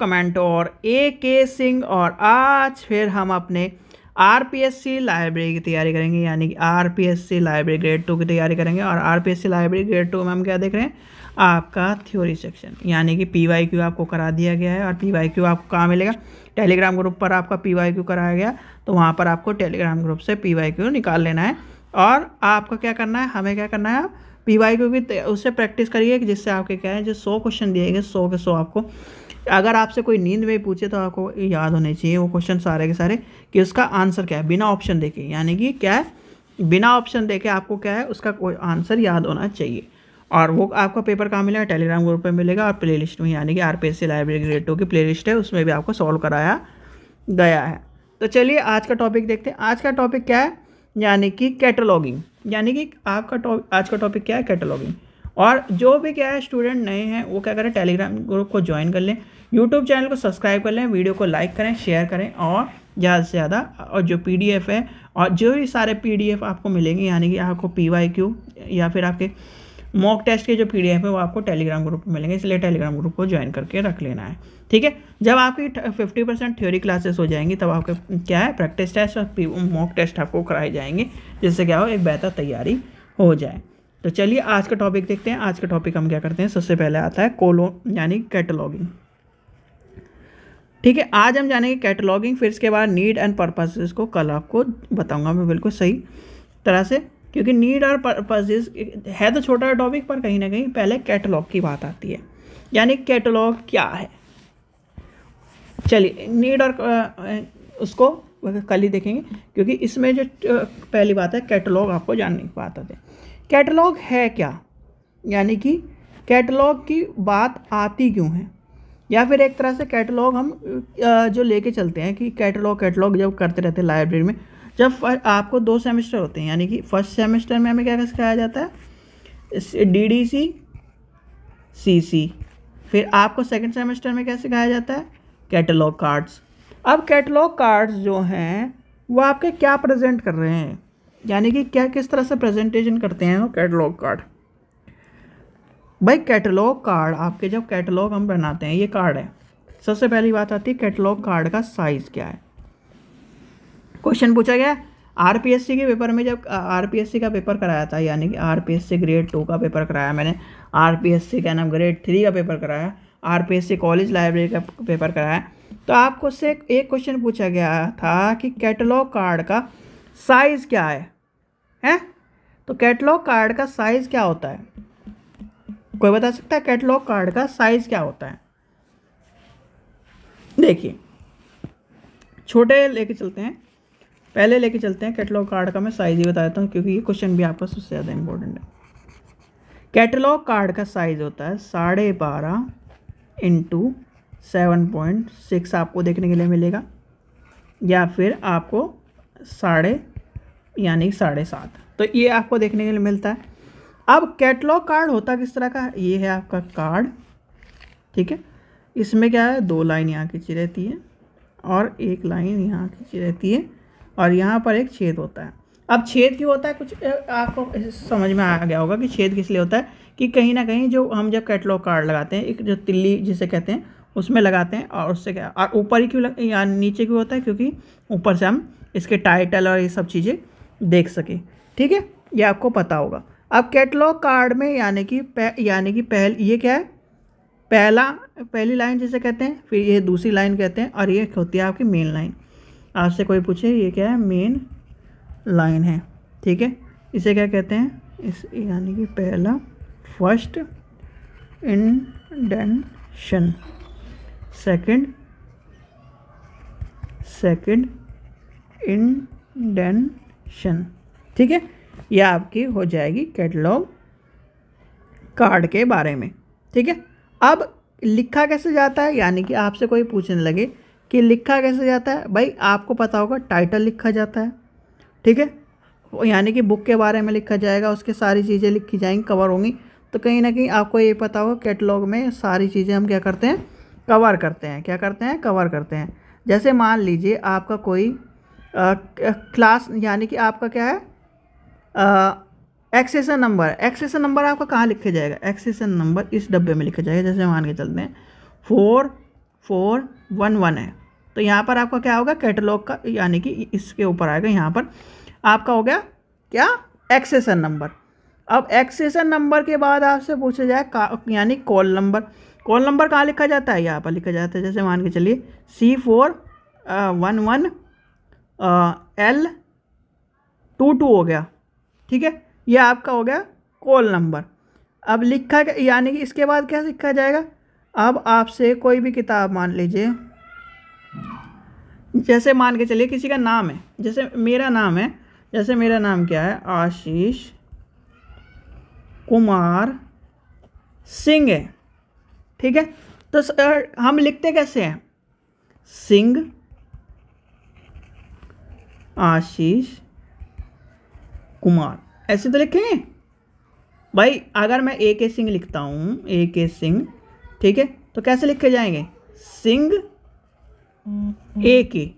Comment और ए के सिंह और आज फिर हम अपने R P S C library की तैयारी करेंगे, यानी कि R P S C library grade two की तैयारी करेंगे और R P S C library grade two में हम क्या देख रहे हैं? आपका थ्योरी सेक्शन यानी कि पी वाई क्यू आपको करा दिया गया है और पी वाई क्यू आपको कहाँ मिलेगा? टेलीग्राम ग्रुप पर आपका पी वाई क्यू कराया गया तो वहाँ पर आपको टेलीग्राम ग्रुप से पी वाई क्यू निकाल लेना है और आपको क्या करना है? हमें क्या करना है? आप पी वाई क्यू की उससे प्रैक्टिस करिए, जिससे आपके क्या है, जो सौ क्वेश्चन दिए गए, सौ के सौ आपको अगर आपसे कोई नींद में पूछे तो आपको याद होने चाहिए वो क्वेश्चन सारे के सारे कि उसका आंसर क्या है? बिना ऑप्शन देखे यानी कि क्या है? बिना ऑप्शन देखे आपको क्या है? उसका कोई आंसर याद होना चाहिए। और वो आपका पेपर कहाँ मिलेगा? टेलीग्राम ग्रुप पे मिलेगा और प्ले में। यानी कि R P S C library grade two की प्ले है, उसमें भी आपको सॉल्व कराया गया है। तो चलिए आज का टॉपिक देखते हैं। आज का टॉपिक क्या है? यानी कि कैटलॉगिंग यानी कि आपका आज का टॉपिक क्या है? कैटलॉगिंग और जो भी क्या है स्टूडेंट नए हैं, वो क्या करें टेलीग्राम ग्रुप को ज्वाइन कर लें। यूट्यूब चैनल को सब्सक्राइब कर लें वीडियो को लाइक करें शेयर करें और ज़्यादा से ज़्यादा, और जो पीडीएफ है, और जो भी सारे पीडीएफ आपको मिलेंगे, यानी कि आपको पीवाईक्यू या फिर आपके मॉक टेस्ट के जो पीडीएफ है, वो आपको टेलीग्राम ग्रुप में मिलेंगे, इसलिए टेलीग्राम ग्रुप को ज्वाइन करके रख लेना है। ठीक है? जब आपकी फिफ्टी परसेंट थ्योरी क्लासेस हो जाएँगी, तब आपके क्या है प्रैक्टिस टेस्ट और मॉक टेस्ट आपको कराए जाएँगे, जिससे क्या हो, एक बेहतर तैयारी हो जाए। तो चलिए आज का टॉपिक देखते हैं। आज का टॉपिक हम क्या करते हैं? सबसे पहले आता है कोलो यानी कैटलॉगिंग ठीक है, आज हम जानेंगे कैटलॉगिंग फिर इसके बाद नीड एंड पर्पसेस को कल आपको बताऊँगा मैं बिल्कुल सही तरह से। क्योंकि नीड और पर्पसेस है तो छोटा टॉपिक पर कहीं ना कहीं पहले कैटलॉग की बात आती है। यानी कैटलॉग क्या है? चलिए नीड और उसको कल ही देखेंगे, क्योंकि इसमें जो पहली बात है कैटलॉग आपको जानने की बात आती है। कैटलॉग है क्या? यानी कि कैटलॉग की बात आती क्यों है? या फिर एक तरह से कैटलॉग हम जो लेके चलते हैं कि कैटलॉग कैटलॉग जब करते रहते हैं लाइब्रेरी में, जब आपको दो सेमेस्टर होते हैं, यानी कि फ़र्स्ट सेमेस्टर में हमें क्या क्या सिखाया जाता है? डी डी सी सी सी फिर आपको सेकंड सेमेस्टर में क्या सिखाया जाता है? Catalogue cards. अब कैटलॉग कार्ड्स जो हैं, वो आपके क्या प्रेजेंट कर रहे हैं? यानी कि क्या किस तरह से प्रेजेंटेशन करते हैं वो? कैटलॉग कार्ड भाई कैटलॉग कार्ड आपके जब कैटलॉग हम बनाते हैं, ये कार्ड है। सबसे पहली बात आती है कैटलॉग कार्ड का साइज़ क्या है? क्वेश्चन पूछा गया? आरपीएससी के पेपर में जब आरपीएससी का पेपर कराया था, यानी कि आरपीएससी ग्रेड टू का पेपर कराया मैंने आरपीएससी का नाम ग्रेड थ्री का पेपर कराया आरपीएससी कॉलेज लाइब्रेरी का पेपर कराया तो आपको से एक क्वेश्चन पूछा गया था कि कैटलॉग कार्ड का साइज़ क्या है? हैं? तो कैटलॉग कार्ड का साइज़ क्या होता है? कोई बता सकता है कैटलॉग कार्ड का साइज़ क्या होता है? देखिए, छोटे लेके चलते हैं। पहले लेके चलते हैं कैटलॉग कार्ड का, मैं साइज़ ही बता देता हूँ, क्योंकि ये क्वेश्चन भी आपका सबसे ज़्यादा इम्पोर्टेंट है। कैटलॉग कार्ड का साइज़ होता है साढ़े बारह इंटू सेवन पॉइंट सिक्स आपको देखने के लिए मिलेगा, या फिर आपको साढ़े यानी साढ़े सात। तो ये आपको देखने के लिए मिलता है। अब कैटलॉग कार्ड होता किस तरह का? ये है आपका कार्ड ठीक है? इसमें क्या है? दो लाइन यहाँ खींची रहती है और एक लाइन यहाँ खींची रहती है और यहाँ पर एक छेद होता है। अब छेद क्यों होता है? कुछ आपको समझ में आ गया होगा कि छेद किस लिए होता है कि कहीं ना कहीं जो हम जब कैटलॉग कार्ड लगाते हैं, एक जो तिल्ली जिसे कहते हैं, उसमें लगाते हैं और उससे क्या, और ऊपर ही क्यों लग, या नीचे क्यों होता है? क्योंकि ऊपर से हम इसके टाइटल और ये सब चीज़ें देख सके। ठीक है? ये आपको पता होगा। अब कैटलॉग कार्ड में यानी कि यानी कि पहल, ये क्या है? पहला, पहली लाइन जिसे कहते हैं, फिर ये दूसरी लाइन कहते हैं, और ये होती है आपकी मेन लाइन आपसे कोई पूछे, ये क्या है? मेन लाइन है। ठीक है? इसे क्या कहते हैं? इस, यानी कि पहला first indention second second indention ठीक है? यह आपकी हो जाएगी कैटलॉग कार्ड के बारे में। ठीक है? अब लिखा कैसे जाता है? यानी कि आपसे कोई पूछने लगे कि लिखा कैसे जाता है? भाई, आपको पता होगा टाइटल लिखा जाता है। ठीक है? यानी कि बुक के बारे में लिखा जाएगा, उसके सारी चीज़ें लिखी जाएँगी कवर होंगी। तो कहीं ना कहीं आपको ये पता होगा कैटलॉग में सारी चीज़ें हम क्या करते हैं? कवर करते हैं। क्या करते हैं? कवर करते हैं। जैसे मान लीजिए आपका कोई क्लास यानी कि आपका क्या है? एक्सेसन नंबर एक्सेसन नंबर आपका कहाँ लिखा जाएगा? एक्सेसन नंबर इस डब्बे में लिखा जाएगा, जैसे मान के चलते हैं। फोर फोर वन वन है। तो यहाँ पर आपका क्या होगा? कैटलॉग का, यानी कि इसके ऊपर आएगा, यहाँ पर। आपका हो गया क्या? एक्सेसन नंबर अब एक्सेसन नंबर के बाद आपसे पूछा जाए यानी कॉल नंबर कॉल नंबर कहाँ लिखा जाता है? यहाँ पर लिखा जाता है, जैसे मान के चलिए। C four one one L two two हो गया, ठीक है? ये आपका हो गया कॉल नंबर। अब लिखा यानी कि इसके बाद क्या लिखा जाएगा? अब आपसे कोई भी किताब मान लीजिए, जैसे मान के चलिए किसी का नाम है, जैसे मेरा नाम है, जैसे मेरा नाम क्या है? आशीष कुमार सिंह है, ठीक है? तो सर, हम लिखते कैसे हैं? सिंह आशीष कुमार। ऐसे तो लिखेंगे भाई, अगर मैं ए के सिंह लिखता हूँ ए के सिंह ठीक है? तो कैसे लिखे जाएँगे? सिंह ए के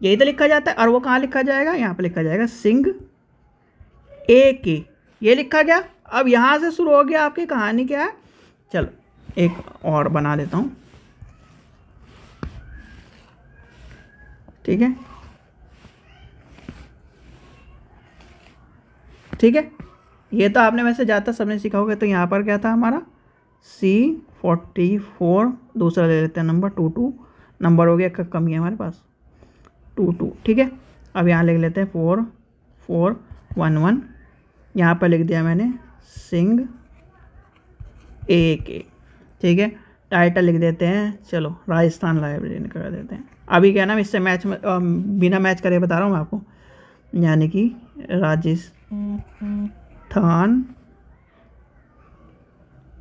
यही तो लिखा जाता है। और वो कहाँ लिखा जाएगा? यहाँ पे लिखा जाएगा सिंह ए के ये लिखा गया। अब यहाँ से शुरू हो गया आपकी कहानी क्या है? चलो, एक और बना देता हूँ। ठीक है? ठीक है? ये तो आपने वैसे ज़्यादा सबने सीखा होगा तो यहाँ पर क्या था हमारा? सी फोर्टी फोर दूसरा ले लेते हैं नंबर टू टू नंबर हो गया कमी है हमारे पास. टू टू ठीक है? अब यहाँ लिख लेते हैं फोर फोर वन वन यहाँ पर लिख दिया मैंने सिंग ए के ठीक है? टाइटल लिख देते हैं. चलो, राजस्थान लाइब्रेरी ने कर देते हैं. अभी क्या ना, इससे मैच में बिना मैच करे बता रहा हूँ मैं आपको. यानी कि राजस्थान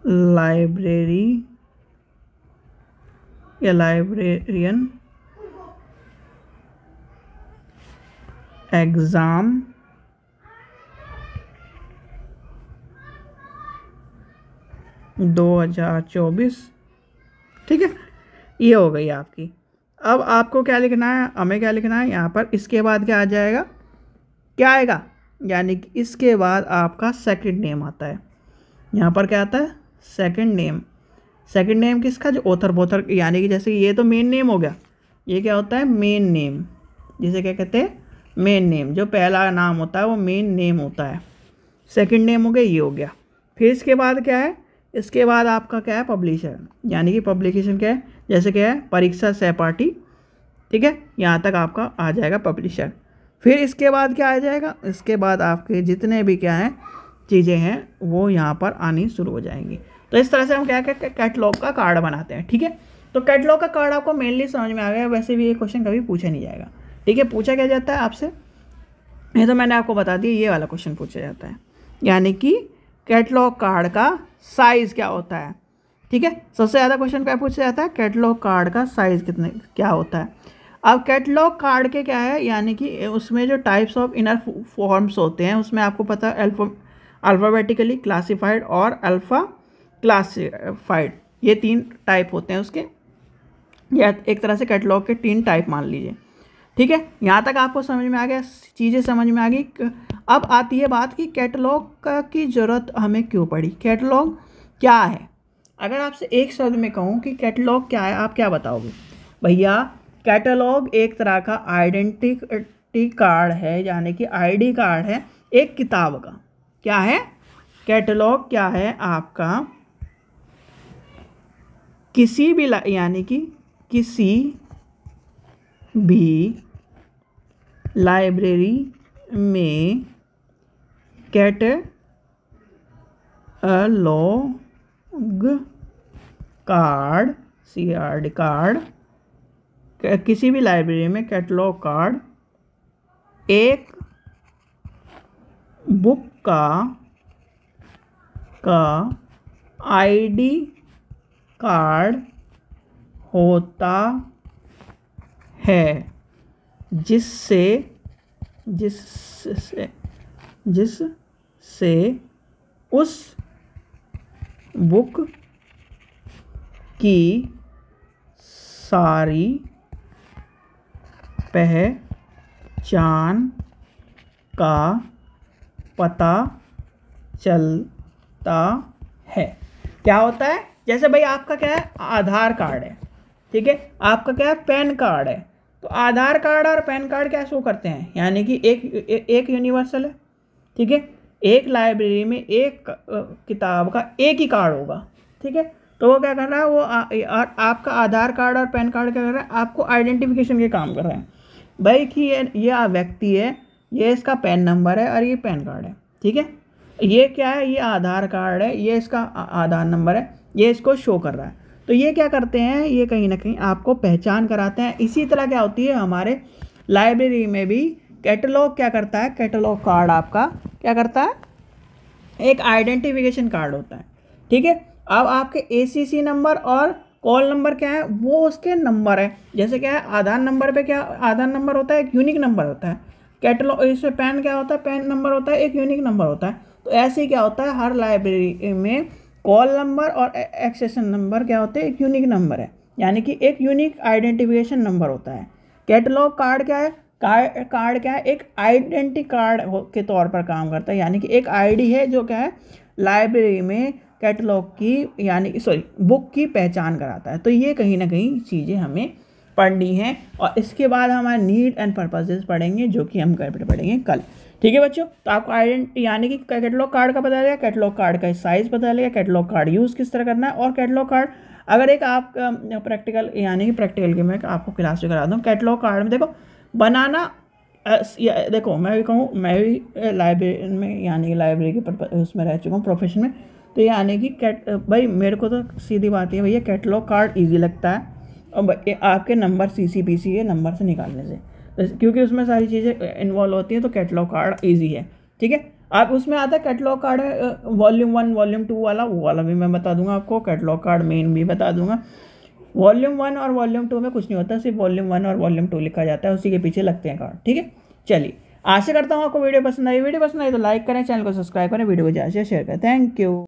लाइब्रेरी या लाइब्रेरियन एग्ज़ाम दो हज़ार चौबीस। ठीक है, ये हो गई आपकी। अब आपको क्या लिखना है, हमें क्या लिखना है, यहाँ पर इसके बाद क्या आ जाएगा? क्या आएगा? यानी कि इसके बाद आपका सेकंड नेम आता है। यहाँ पर क्या आता है? सेकंड नेम सेकंड नेम किसका? जो ओथर बोथर यानी कि जैसे ये तो मेन नेम हो गया। ये क्या होता है? मेन नेम जिसे क्या कहते हैं? मेन नेम जो पहला नाम होता है, वो मेन नेम होता है। सेकंड नेम हो गया, ये हो गया। फिर इसके बाद क्या है? इसके बाद आपका क्या है? पब्लिशर यानी कि पब्लिकेशन क्या है? जैसे क्या है? परीक्षा सहपाठी। ठीक है? यहाँ तक आपका आ जाएगा पब्लिशर फिर इसके बाद क्या आ जाएगा? इसके बाद आपके जितने भी क्या हैं, चीज़ें हैं, वो यहाँ पर आनी शुरू हो जाएँगी। तो इस तरह से हम क्या क्या कैटलॉग का कार्ड बनाते हैं, ठीक है? तो कैटलॉग का कार्ड आपको मेनली समझ में आ गया, वैसे भी ये क्वेश्चन कभी पूछा नहीं जाएगा, ठीक है? पूछा क्या जाता है आपसे? ये तो मैंने आपको बता दिया, ये वाला क्वेश्चन पूछा जाता है। यानी कि कैटलॉग कार्ड का साइज़ क्या होता है, ठीक है? सबसे ज़्यादा क्वेश्चन क्या पूछा जाता है? कैटलॉग कार्ड का साइज़ कितने, क्या होता है? अब कैटलॉग कार्ड के क्या है? यानी कि उसमें जो टाइप्स ऑफ़ इनर फॉर्म्स होते हैं, उसमें आपको पता है अल्फ़ा अल्फ़ाबेटिकली क्लासिफाइड और अल्फ़ा क्लासिफाइड ये तीन टाइप होते हैं उसके। या एक तरह से कैटलॉग के तीन टाइप मान लीजिए। ठीक है? यहाँ तक आपको समझ में आ गया, चीज़ें समझ में आ गई। अब आती है बात कि कैटलॉग की ज़रूरत हमें क्यों पड़ी? कैटलॉग क्या है? अगर आपसे एक शब्द में कहूँ कि कैटलॉग क्या है, आप क्या बताओगे? भैया कैटलॉग एक तरह का आइडेंटिटी कार्ड है, यानी कि आईडी कार्ड है, एक किताब का। क्या है? कैटलॉग क्या है? आपका किसी भी यानी कि किसी भी लाइब्रेरी में catalogue card C R D card किसी भी लाइब्रेरी में कैटलॉग कार्ड एक बुक का का आईडी कार्ड होता है, जिससे जिससे जिससे उस बुक की सारी पहचान का पता चलता है। क्या होता है? जैसे भाई आपका क्या है? आधार कार्ड है ठीक है? आपका क्या है? पैन कार्ड है। तो आधार कार्ड और पैन कार्ड क्या शो करते हैं? यानी कि एक ए, एक यूनिवर्सल है ठीक है? एक लाइब्रेरी में एक किताब का एक ही कार्ड होगा ठीक है? तो वो क्या कर रहा है? वो आ, आ, आपका आधार कार्ड और पैन कार्ड क्या कर रहा है? आपको आइडेंटिफिकेशन के काम कर रहा हैं। भाई कि ये ये व्यक्ति है, ये इसका पैन नंबर है और ये पैन कार्ड है, ठीक है? ये क्या है? ये आधार कार्ड है, ये इसका आधार नंबर है, ये इसको शो कर रहा है। तो ये क्या करते हैं? ये कहीं ना कहीं आपको पहचान कराते हैं। इसी तरह क्या होती है? हमारे लाइब्रेरी में भी कैटलॉग क्या करता है? कैटलॉग कार्ड आपका क्या करता है? एक आइडेंटिफिकेशन कार्ड होता है, ठीक है? अब आपके एसीसी नंबर और कॉल नंबर क्या है, वो उसके नंबर है। जैसे क्या है, आधार नंबर पे क्या, आधार नंबर होता है, एक यूनिक नंबर होता है। कैटलॉग इसमें पैन क्या होता है पैन नंबर होता है, एक यूनिक नंबर होता है। तो ऐसे ही क्या होता है, हर लाइब्रेरी में कॉल नंबर और एक्सेशन नंबर क्या होते हैं, एक यूनिक नंबर है। यानी कि एक यूनिक आइडेंटिफिकेशन नंबर होता है। कैटलॉग कार्ड क्या है कार्ड कार्ड क्या है, एक आइडेंटी कार्ड के तौर पर काम करता है। यानी कि एक आईडी है जो क्या है लाइब्रेरी में कैटलॉग की, यानी सॉरी, बुक की पहचान कराता है। तो ये कहीं ना कहीं चीज़ें हमें पढ़नी है और इसके बाद हमारे नीड एंड पर्पजेज पढ़ेंगे, जो कि हम घर पर पढ़ेंगे कल। ठीक है बच्चों तो आपको आइडेंट यानी कि कैटलॉग कार्ड का पता लगेगा कैटलॉग कार्ड का साइज़ पता लगेगा कैटलॉग कार्ड यूज़ किस तरह करना है, और कैटलॉग कार्ड अगर एक आप प्रैक्टिकल यानी कि प्रैक्टिकल की मैं आपको क्लास में करा दूँ कैटलॉग कार्ड में देखो, बनाना देखो, मैं भी कहूँ, मैं भी लाइब्रेरी में, यानी लाइब्रेरी के उसमें रह चुका हूँ प्रोफेशन में तो ये आने की कैट, भाई मेरे को तो सीधी बात है भैया कैटलॉग कार्ड ईजी लगता है। और आपके number C C P C के नंबर से निकालने से। क्योंकि उसमें सारी चीज़ें इन्वॉल्व होती हैं तो कैटलॉग कार्ड ईजी है। ठीक है? आप, उसमें आता है catalogue card volume one volume two वाला, वो वाला भी मैं बता दूँगा आपको कैटलॉग कार्ड मेन भी बता दूँगा। वॉल्यूम वन और वॉल्यूम टू में कुछ नहीं होता, सिर्फ़ वॉल्यूम वन और वॉल्यूम टू लिखा जाता है, उसी के पीछे लगते हैं कार्ड ठीक है? चलिए, आशा करता हूँ आपको वीडियो पसंद आई। वीडियो पसंद आई तो लाइक करें, चैनल को सब्सक्राइब करें, वीडियो को ज़्यादा शेयर करें। Thank you